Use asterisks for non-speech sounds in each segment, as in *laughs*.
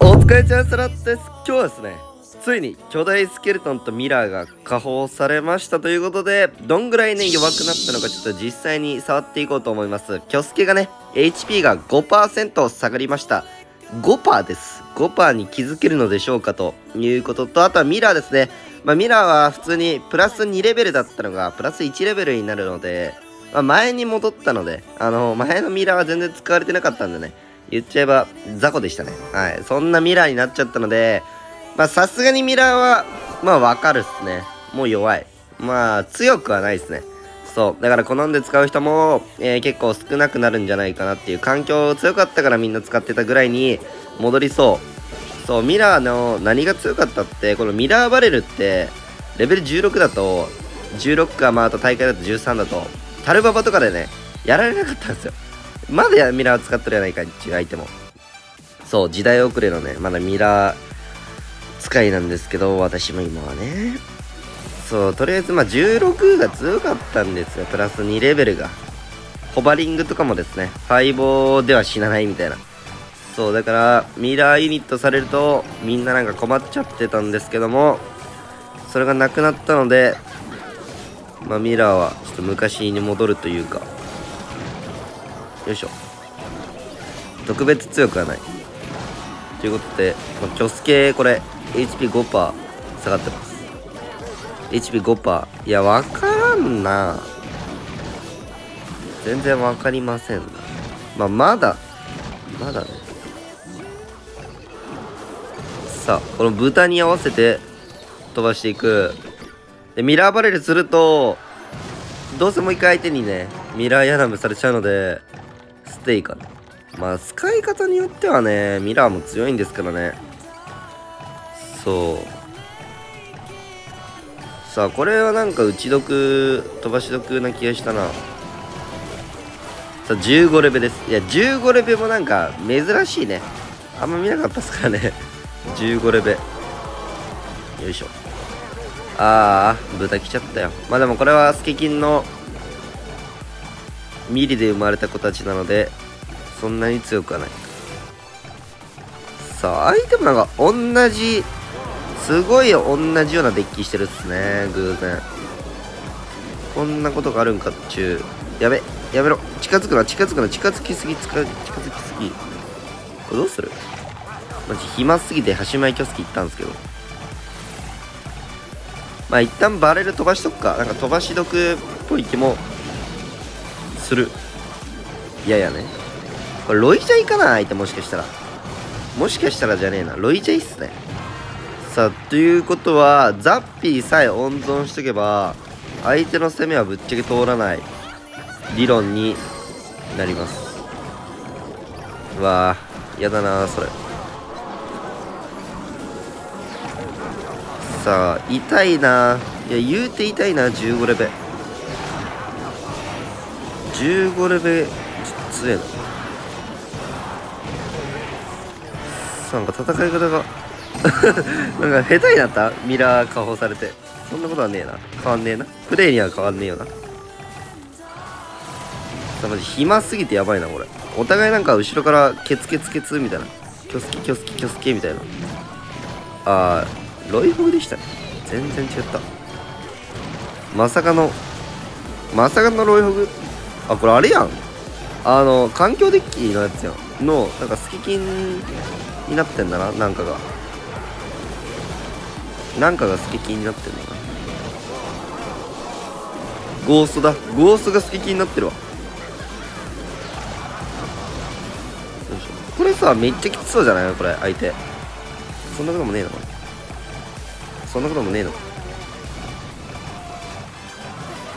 お疲れちゃんさらです。今日はですねついに巨大スケルトンとミラーが加工されましたということでどんぐらいね弱くなったのかちょっと実際に触っていこうと思います。キョスケがね HP が5%下がりました。5%です。5%に気づけるのでしょうかということとあとはミラーですね。まあ、ミラーは普通にプラス2レベルだったのがプラス1レベルになるので、まあ、前に戻ったのであの前のミラーは全然使われてなかったんでね言っちゃえば雑魚でしたね。はい。そんなミラーになっちゃったのでまあさすがにミラーはまあわかるっすね。もう弱い。まあ強くはないですね。そう。だから好んで使う人も、えー、結構少なくなるんじゃないかなっていう環境強かったからみんな使ってたぐらいに戻りそう。そうミラーの何が強かったってこのミラーバレルってレベル16だと16かまああと大会だと13だとタルババとかでねやられなかったんですよ。まだミラー使ってるやないかっていう相手もそう時代遅れのねまだミラー使いなんですけど私も今はね。そうとりあえずまあ16が強かったんですよ。プラス2レベルが。ホバリングとかもですね。細胞では死なないみたいな。そうだからミラーユニットされるとみんななんか困っちゃってたんですけどもそれがなくなったのでまあミラーはちょっと昔に戻るというか。よいしょ。特別強くはない。ということで、まあ、キョスケこれ HP5% 下がってます。HP5% いやわからんな。全然わかりませんまあまだまだね。さあこの豚に合わせて飛ばしていく。でミラーバレルするとどうせもう一回相手にねミラーヤナムされちゃうのでテイかなまあ使い方によってはねミラーも強いんですからね。そう。さあこれはなんか打ち毒飛ばし毒な気がしたな。さあ15レベです。いや15レベもなんか珍しいね。あんま見なかったですからね。*laughs* 15レベ。よいしょ。ああ豚来ちゃったよ。まあでもこれはスケキンのミリで生まれた子たちなのでそんなに強くはない。さあ相手もなんか同じすごい同じようなデッキしてるっすね偶然。こんなことがあるんかっちゅう。やべやめろ。近づくな近づくな。近づきすぎ近づきすぎ。これどうする？マジ暇すぎて端前キョスキ行ったんですけど。まあ一旦バレル飛ばしとくか。なんか飛ばし毒っぽい気もする。いややね。これロイジャイかな相手もしかしたら。もしかしたらじゃねえな。ロイジャイっすね。さあということはザッピーさえ温存しとけば相手の攻めはぶっちゃけ通らない。理論になります。うわーやだなそれ。さあ痛いないや言うて痛いな15レベ15レベ強えな。なんか戦い方が *laughs* なんか下手になった？ミラー加工されて。そんなことはねえな。変わんねえな。プレイには変わんねえよな。さマジ暇すぎてやばいなこれ。お互いなんか後ろからケツケツケツみたいな。キョスキキョスキキョスケみたいな。あーロイフォグでしたね。全然違った。まさかのまさかのロイフォグ？あこれあれやん。あの環境デッキのやつやん。のなんかスキキンになってんだななんかが。なんかがスキキンになってんだな。ゴーストだ。ゴーストがスキキンになってるわ。これさめっちゃきつそうじゃない？これ相手。そんなこともねえなこれそんなこともねえの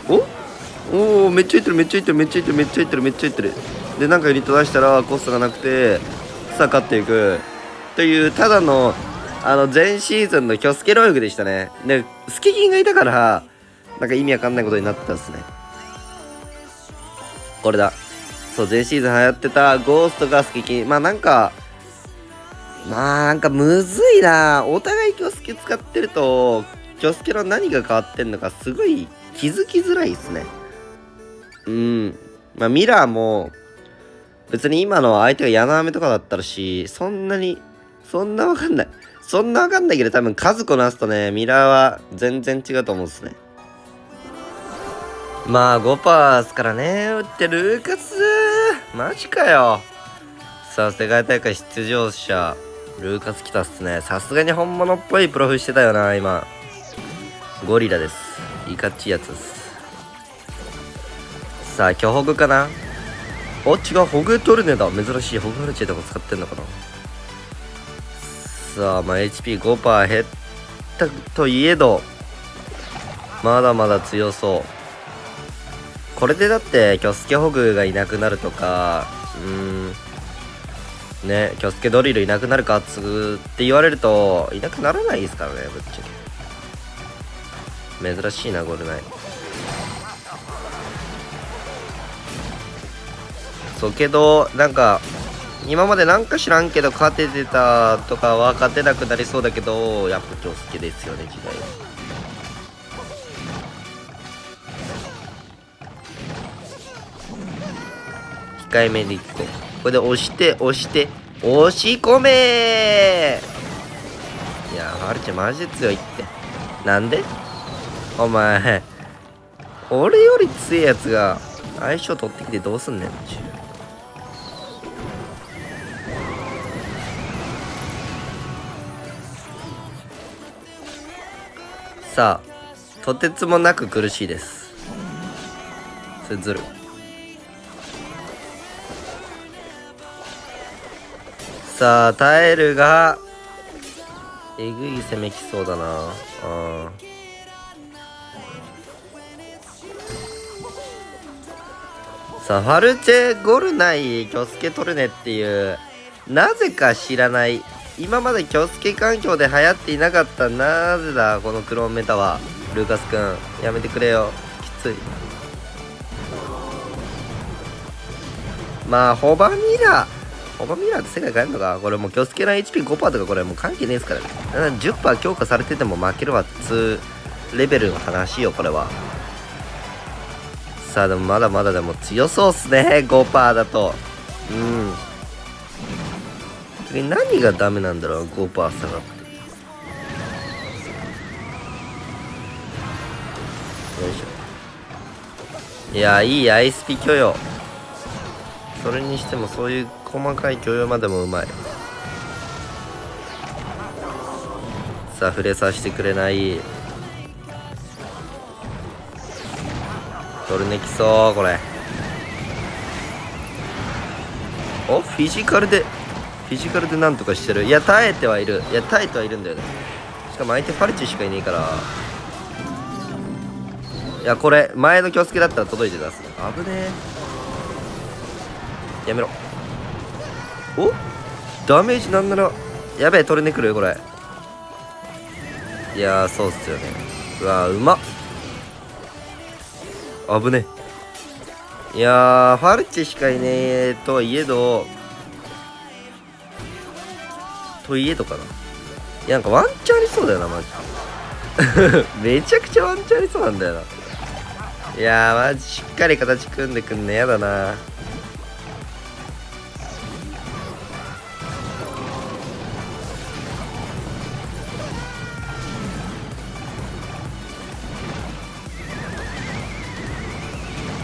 お？おめっちゃいってるめっちゃいってるめっちゃいってるめっちゃいってるめっちゃいってる。でなんかユニット出したらコストがなくてさあ勝っていく。というただのあの前シーズンのキョスケロイフでしたね。でスケキンがいたからなんか意味わかんないことになってたっすね。これだ。そう前シーズン流行ってたゴーストがスケキン。まあなんかまあなんかむずいな。お互いキョスケ使ってるとキョスケの何が変わってんのかすごい気づきづらいっすね。うん。まあミラーも別に今の相手が柳雨とかだったらしそんなにそんなわかんない。そんなわかんないけど多分数こなすとね、ミラーは全然違うと思うんですね。まあ5パーですからね、打ってルーカスマジかよ。さあ、世界大会出場者、ルーカス来たっすね。さすがに本物っぽいプロフしてたよな、今。ゴリラです。いかっちいやつです。さあ、巨北かな？お、違う、ホグトルネだ。珍しい。ホグハルチェとか使ってんのかなさあ、まあ、HP5% 減ったといえど、まだまだ強そう。これでだって、キョスケホグがいなくなるとか、うーん、ね、キョスケドリルいなくなるかっつって言われると、いなくならないですからね、ぶっちゃけ。珍しいな、ゴールナイ。そうけど、なんか、今までなんか知らんけど勝ててたとかは勝てなくなりそうだけどやっぱ今日好きですよね時代は。控えめで1個これで押して押して押し込め!いやハルチマジで強いって。なんで?お前俺より強いやつが相性取ってきてどうすんねん。さあとてつもなく苦しいです。それずる。さあ耐えるがえぐい攻めきそうだな。あさあファルチェゴルナイキョスケトルネっていうなぜか知らない今まで京介環境で流行っていなかったなぜだこのクローンメタは。ルーカスくんやめてくれよ。きつい。まあホバミラホバミラーって世界変えるのか。これもう京介の HP5% とかこれもう関係ねえですから。ね10%強化されてても負けるわっつレベルの話よこれは。さあでもまだまだでも強そうっすね。5%だと。うん。何がダメなんだろう5%下がって。よいしょ。いやいいアイスピ許容。それにしてもそういう細かい許容までもうまい。さあ触れさせてくれない。トルネきそうこれ。おフィジカルで。フィジカルでなんとかしてる。いや耐えてはいる。いや耐えてはいるんだよね。しかも相手ファルチしかいねえから。いやこれ前の京介だったら届いてたっす。危ねえ。やめろ。お？ダメージなんならやべえ取れねくるこれ。いやそうっすよね。うわうまっ。危ねえ。いやファルチしかいねえとはいえどといえとかないやなんかワンチャンありそうだよなマジ *laughs* めちゃくちゃワンチャンありそうなんだよな。いやーマジしっかり形組んでくんねやだな。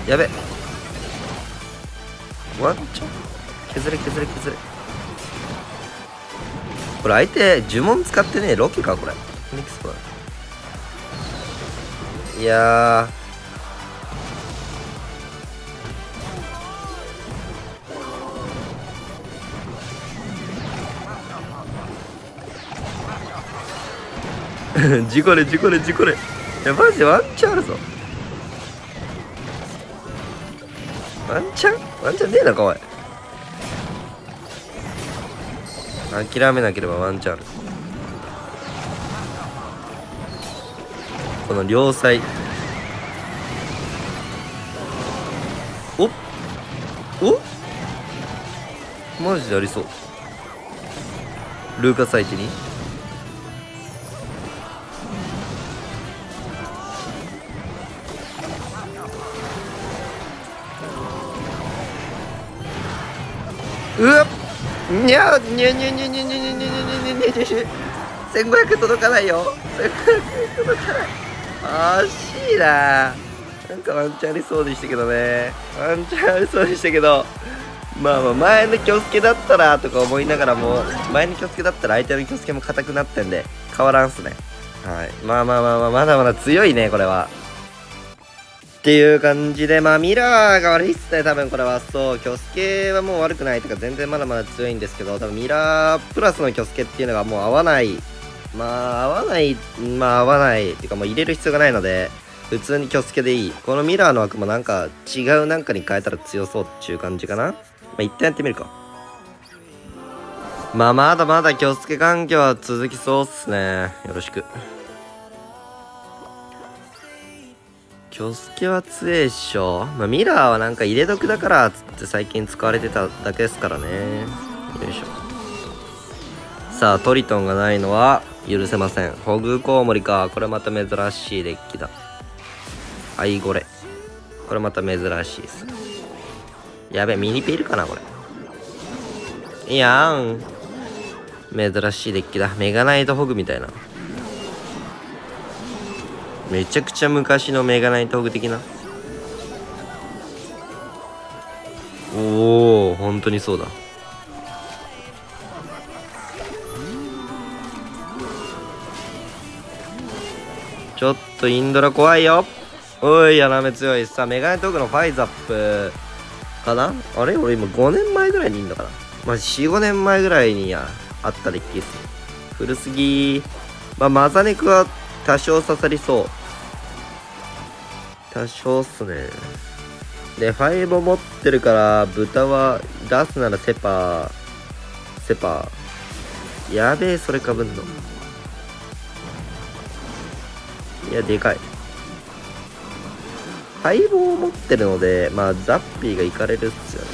やべ。ワンチャン？削れ削れ削れ。これ相手呪文使ってねロケかこれ。ニックスパいや *laughs* 事故れ事故れ事故れ。いやマジでワンチャンあるぞ。ワンチャン？ワンチャンねえなかおい。諦めなければワンチャンある。この両サイ。お？お？マジでありそう。ルーカス相手に。うわっにゃにゃにゃにゃにゃにゃにゃにゃにゃいしいしい1500届かないよ1500届かない惜しいななんかワンチャンありそうでしたけどねワンチャンありそうでしたけどまあまあ前の京介だったらとか思いながらも前の京介だったら相手の京介も硬くなってんで変わらんっすねはいまあまあまあまあまだまだ強いねこれはっていう感じで、まあ、ミラーが悪いっすね、多分これは。そう、キョスケはもう悪くないとか、全然まだまだ強いんですけど、多分ミラープラスのキョスケっていうのがもう合わない。まあ、合わない、まあ、合わないっていうか、もう入れる必要がないので、普通にキョスケでいい。このミラーの枠もなんか違うなんかに変えたら強そうっていう感じかな。まあ、一旦やってみるか。まあ、まだまだキョスケ環境は続きそうっすね。よろしく。京介は強えっしょ。まあ、ミラーはなんか入れ得だからっつって最近使われてただけですからね。よいしょ。さあ、トリトンがないのは許せません。ホグコウモリか。これまた珍しいデッキだ。アイゴレ。これまた珍しいです。やべ、ミニペいるかなこれ。いやん。珍しいデッキだ。メガナイトホグみたいな。めちゃくちゃ昔のメガナイトホグ的な。おお本当にそうだ。ちょっとインドラ怖いよ。おいやらめ強い。さメガネトークのファイザップ。かな？あれ？俺今5年前ぐらいにいんのかな？まあ45年前ぐらいにやあったデッキです古すぎまあマザネクは多少刺さりそう。多少っすね。で、ファイボ持ってるから、豚は出すならセパー、セパー。やべえ、それかぶんの。いや、でかい。ファイボを持ってるので、まあ、ザッピーがいかれるっすよね。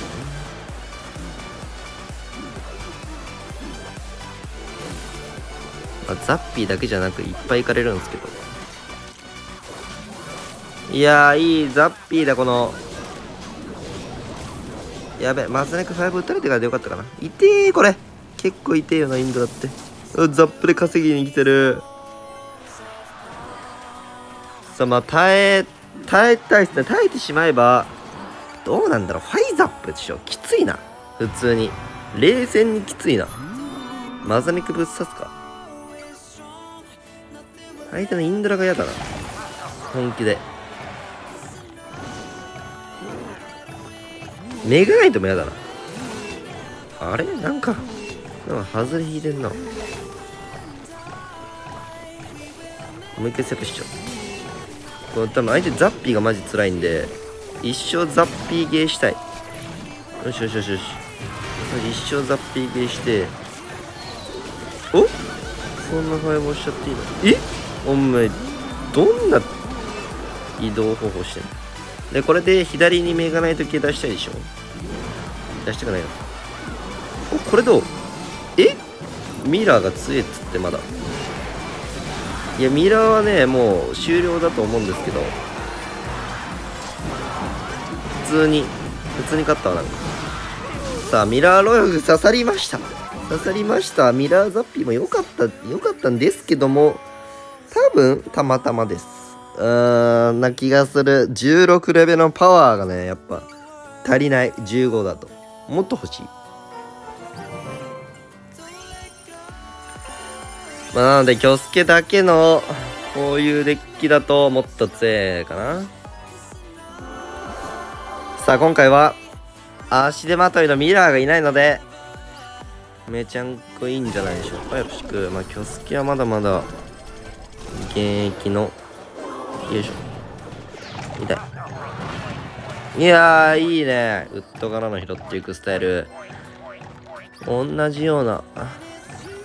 まあ、ザッピーだけじゃなくいっぱいいかれるんですけど。いやいいザッピーだこの。やべマスネク5打たれてからでよかったかな。痛えこれ。結構痛えよなインドだって。ザップで稼ぎに来てる。さあまあ耐え耐えたいっすね。耐えてしまえばどうなんだろう。ファイザップでしょ。きついな。普通に。冷静にきついな。マザネクぶっ刺すか。相手のインドラが嫌だな。本気で。メガナイトも嫌だな。あれ？なんか、なんか外れ引いてんな。もう一回セットしちゃう。これ多分相手ザッピーがマジ辛いんで、一生ザッピーゲーしたい。よしよしよしよし。一生ザッピーゲーして、お？そんなファイボしちゃっていいの？え？お前、どんな移動方法してんの？で、これで左にメガナイト系出したいでしょ？出したくないよ。お、これどう？え？ミラーが強えっつってまだ。いや、ミラーはね、もう終了だと思うんですけど、普通に、普通に勝ったわ、なんか。さあ、ミラーロイフ刺さりました。刺さりました。ミラーザッピーも良かった、良かったんですけども、多分、たまたまです。うん、な気がする。16レベルのパワーがね、やっぱ足りない。15だと。もっと欲しい。まあ、なので、京介だけの、こういうデッキだともっと強いかな。さあ、今回は、足手まといのミラーがいないので、めちゃんこいいんじゃないでしょうか。よろしく。まあ、京介はまだまだ、現役のよいしょ。痛い。いやーいいね。ウッドからの拾っていくスタイル。同じような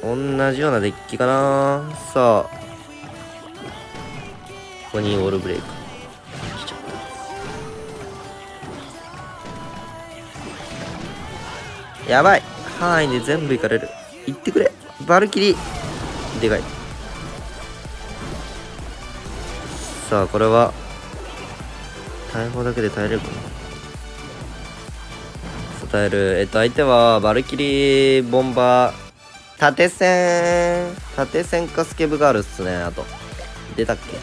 同じようなデッキかな。さあ。ここにオールブレイク。やばい。範囲で全部いかれる。いってくれ。バルキリー。でかい。さあこれは大砲だけで耐えれるかな？耐える。えっと相手はバルキリーボンバー縦線。縦線かスケブがあるっすねあと。出たっけ？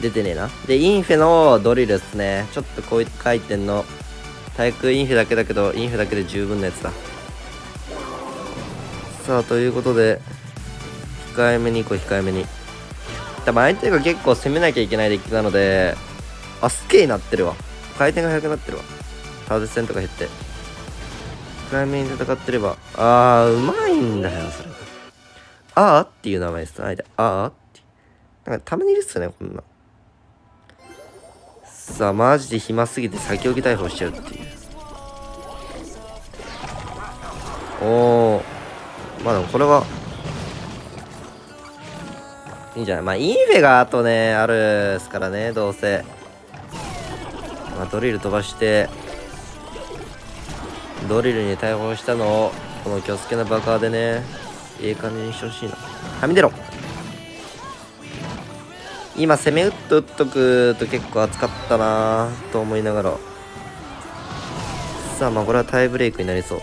出てねえな。でインフェのドリルっすね。ちょっとこういった回転の対空インフェだけだけどインフェだけで十分なやつだ。さあということで控えめに行こう控えめに。多分相手が結構攻めなきゃいけないデッキなのであスケになってるわ。回転が速くなってるわ。縦線とか減って。控えめに戦ってればあーうまいんだよそれ。あーっていう名前です間あーって。なんかたまにいるっすよねこんな。さあマジで暇すぎて先置き逮捕しちゃうっていう。おおまあでもこれはいいんじゃない。まあインフェがあとねあるっすからねどうせ。まあドリル飛ばしてドリルに逮捕したのをこのキョスケの爆破でねいい感じにしてほしいな。はみ出ろ。今攻め打っと打っとくと結構熱かったなと思いながら。さあまあこれはタイブレイクになりそう。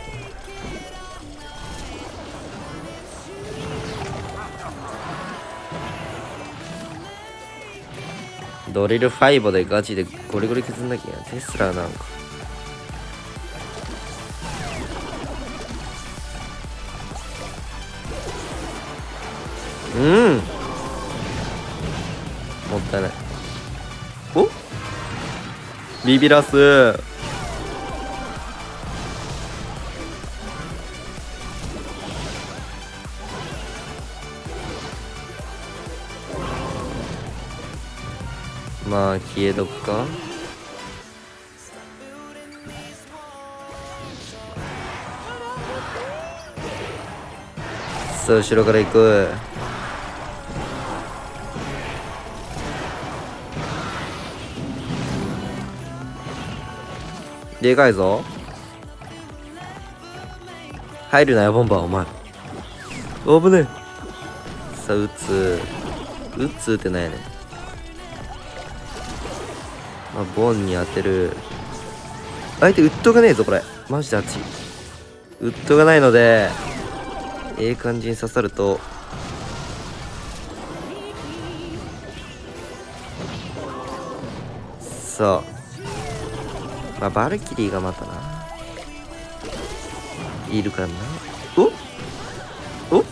ドリルファイボでガチでゴリゴリ削んなきゃテスラなんか。うん。もったいない。お？ビビらすまあ消えとくか。さあ後ろから行く。でかいぞ。入るなよボンバーお前。危ねえ。さあ撃つ。撃つってないねまあ、ボンに当てる。相手ウッドがねえぞこれ。マジで熱い。ウッドがないのでええ感じに刺さると。さあまあバルキリーがまたな。いるかな。おおお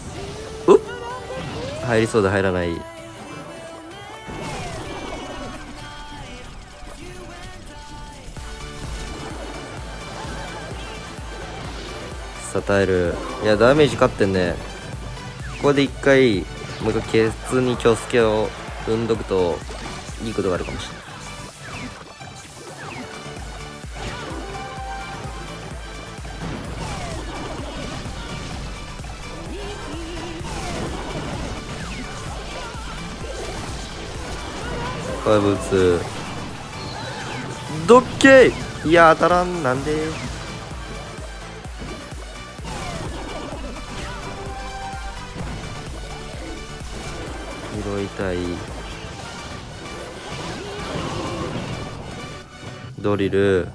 入りそうで入らない。サタイルいやダメージ勝ってんね。ここで一回もう一回ケツに京介を踏んどくといいことがあるかもしれない。怪物ドッケーいや当たらん。なんで？たい。ドリル。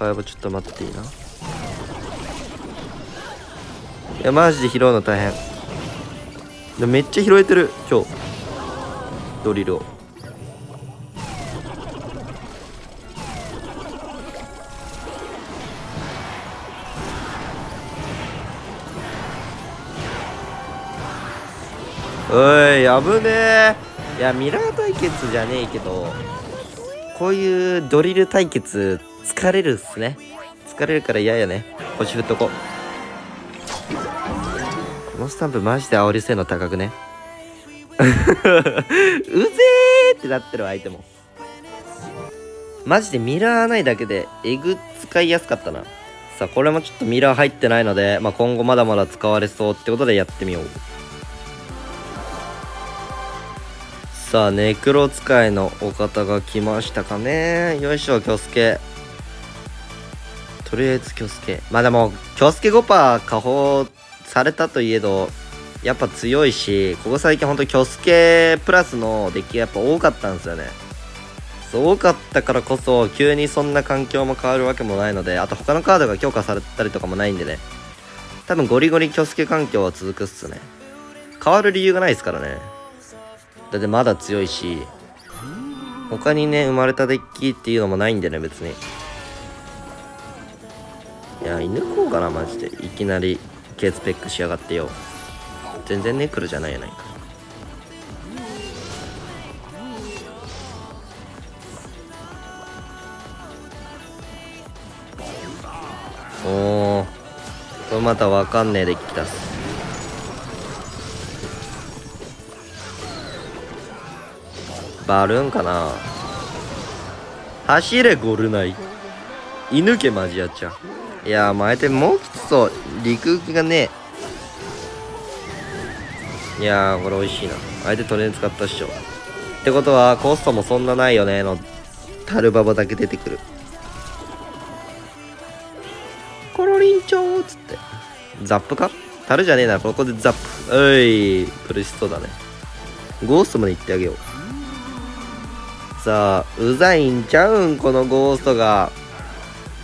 やばちょっと待っていいな。いやマジで拾うの大変。めっちゃ拾えてる今日。ドリルを。おい危ねえ。いやミラー対決じゃねえけどこういうドリル対決疲れるっすね。疲れるから嫌やね。腰振っとここのスタンプマジで煽り性能高くね。*laughs* うぜーってなってる相手も。マジでミラーないだけでえぐ使いやすかったな。さあこれもちょっとミラー入ってないので、まあ、今後まだまだ使われそうってことでやってみよう。さあネクロ使いのお方が来ましたかね。よいしょ京介。とりあえず京介。まあでも京介5%下放されたといえどやっぱ強いしここ最近ほんと京介プラスのデッキがやっぱ多かったんですよね。そう多かったからこそ急にそんな環境も変わるわけもないのであと他のカードが強化されたりとかもないんでね。多分ゴリゴリキョスケ環境は続くっすね。変わる理由がないですからね。だってまだ強いし他にね生まれたデッキっていうのもないんでね別に。いや犬こうかなマジで。いきなり K スペックしやがってよ。全然ネクルじゃないやないか。おおこれまたわかんねえできたっす。バルーンかな。走れゴルナイ犬けマジアちゃ。んいやーもう相手もうきつそう。陸浮きがね。えいやーこれ美味しいな。相手トレーン使ったっしょ。ってことはコストもそんなないよね。のタルババだけ出てくる。コロリンチョーっつって。ザップか？タルじゃねえな。ここでザップ。おい苦しそうだね。ゴーストまで行ってあげよう。さあうざいんちゃうんこのゴーストが。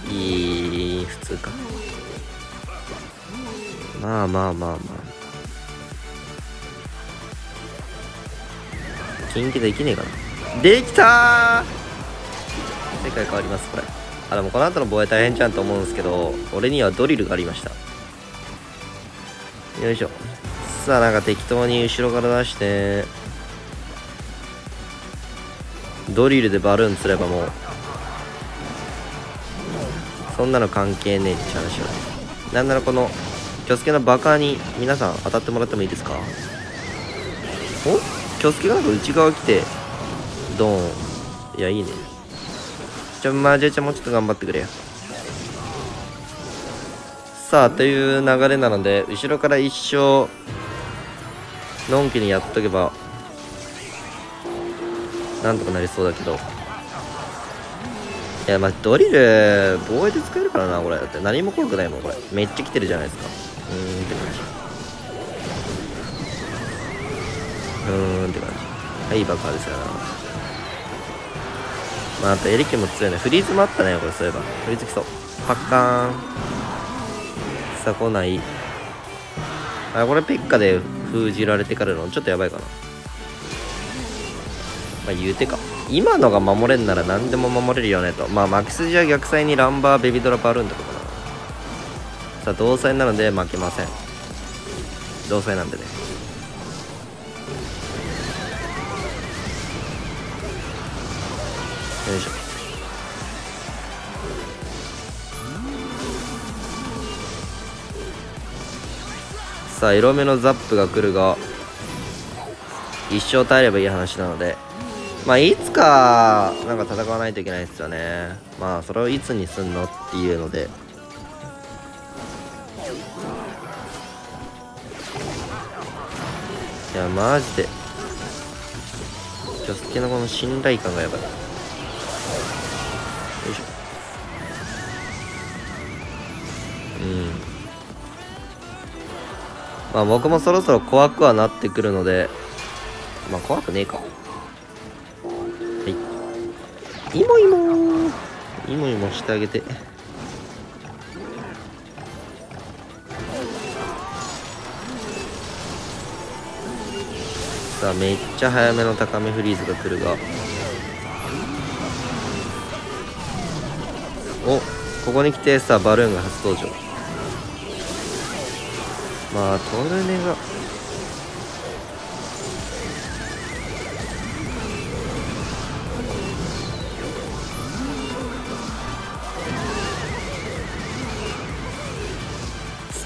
いい普通かまあまあまあまあ。近畿できねえかな。できた世界変わりますこれ。あでもこの後の防衛大変じゃんと思うんですけど俺にはドリルがありました。よいしょ。さあなんか適当に後ろから出して。ドリルでバルーン釣ればもうそんなの関係ねえって話はなんならこのキョスケのバカに皆さん当たってもらってもいいですか？お？キョスケがなんか内側来てドーン。いやいいね。じゃあマジェちゃんもうちょっと頑張ってくれよ。さあという流れなので後ろから一生のんきにやっとけばなんとかなりそうだけど。いやまあドリル防衛で使えるからなこれ。だって何も怖くないもんこれ。めっちゃ来てるじゃないですか。うーんって感じ。うーんって感じ。はい爆破ですよな。まああとエリキも強いね。フリーズもあったねこれそういえば。フリーズ来そう。パッカーン。さあ来ない。あこれペッカで封じられてからのちょっとやばいかな。まあ言うてか。今のが守れんなら何でも守れるよねと。まあ巻き筋は逆サイにランバーベビードラバルーンってことかな。さあ同サイなので負けません。同サイなんでね。よいしょ。さあ色目のザップが来るが一生耐えればいい話なので。まあいつかなんか戦わないといけないですよね。まあそれをいつにすんのっていうので。いやマジで。キョスケのこの信頼感がやばい。よいしょ。うん。まあ僕もそろそろ怖くはなってくるのでまあ怖くねえか。はいいもいもいもいもしてあげて。さあめっちゃ早めの高めフリーズが来るが。おここに来てさバルーンが初登場。まあトルネが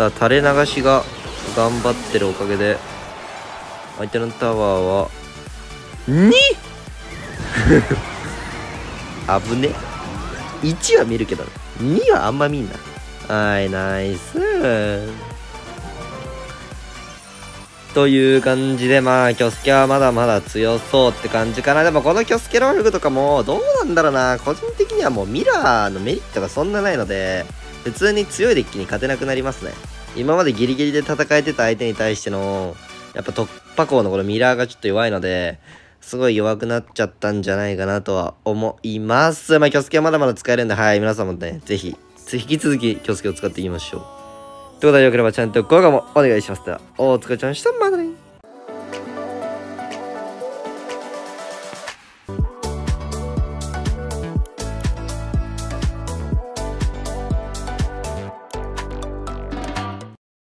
さあ垂れ流しが頑張ってるおかげで相手のタワーは 2! *laughs* 危ね？1は見るけど2はあんま見んな。はいナイス。という感じでまあキョスケはまだまだ強そうって感じかな。でもこのキョスケロフグとかもどうなんだろうな。個人的にはもうミラーのメリットがそんなないので普通に強いデッキに勝てなくなりますね。今までギリギリで戦えてた相手に対してのやっぱ突破口のこのミラーがちょっと弱いのですごい弱くなっちゃったんじゃないかなとは思いますまあキョスケはまだまだ使えるんではい皆さんもねぜひ引き続きキョスケを使っていきましょうということでよければチャンネル登録もお願いします。では、お疲れちゃんした。またね。